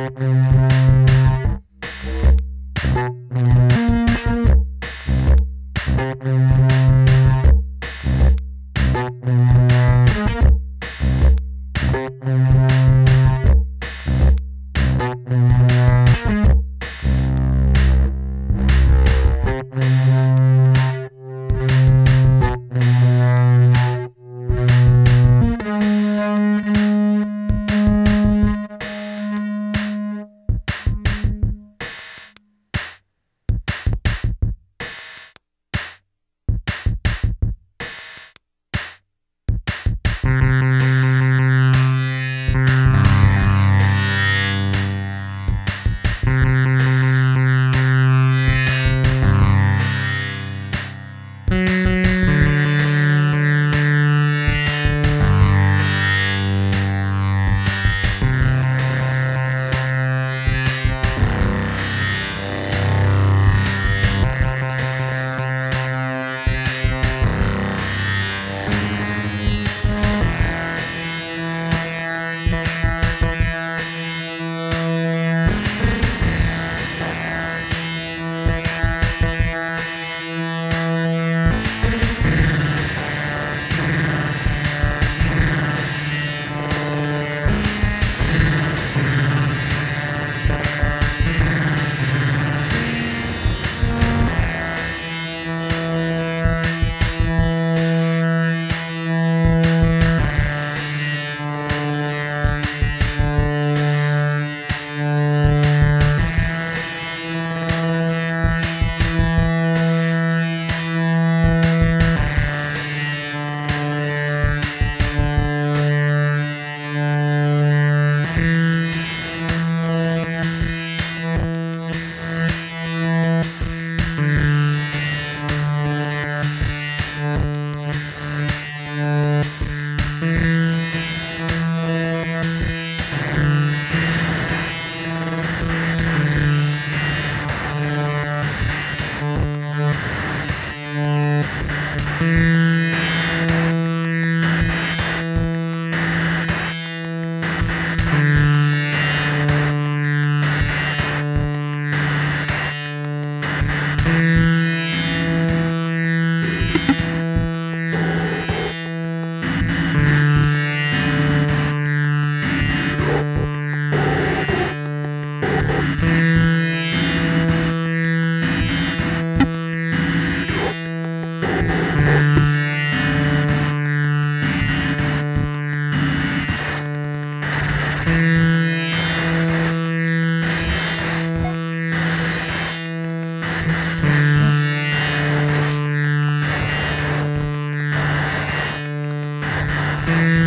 Mm-hmm. Mm-hmm.